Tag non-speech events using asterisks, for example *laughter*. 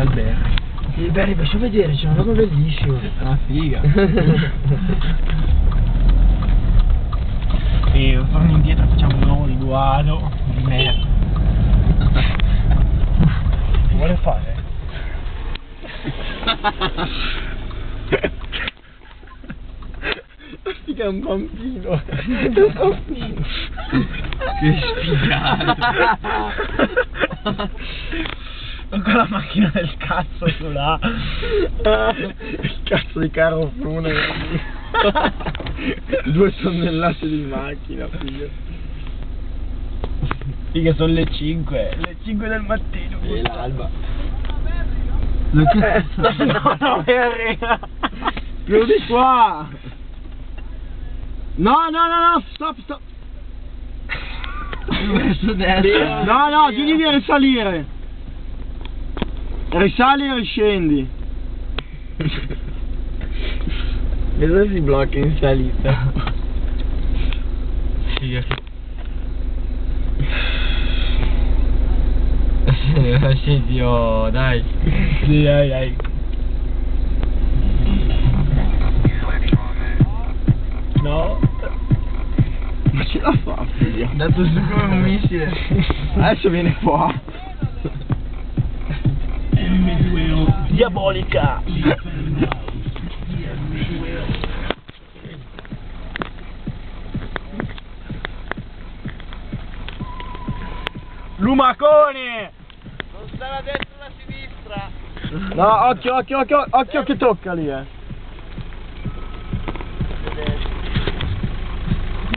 alberghi. Sì, beh, faccio vedere, c'è una roba bellissima. Una figa. *laughs* e torno indietro facciamo un nuovo riguardo di merda. Che vuole fare? Figa è un bambino. È un bambino. Che sfigato. Con la macchina del cazzo su là. Il cazzo di carro funebre. Due tonnellate di macchina, figa. Figa sono le 5, le 5 del mattino. E l'alba. no, no, Henry. Più di qua! No, no, no, no, stop, stop! Verso destra. No, no, tu devi risalire! Risali e riscendi! Cosa si blocca in salita? Figa che... *laughs* Senti, oh, dai. Sì, dai, dai. No. Ma ce la fa, figlio? Dato su come un missile. Adesso viene qua. Diabolica. Lumacone! No, occhio, occhio, occhio, occhio che tocca lì, eh.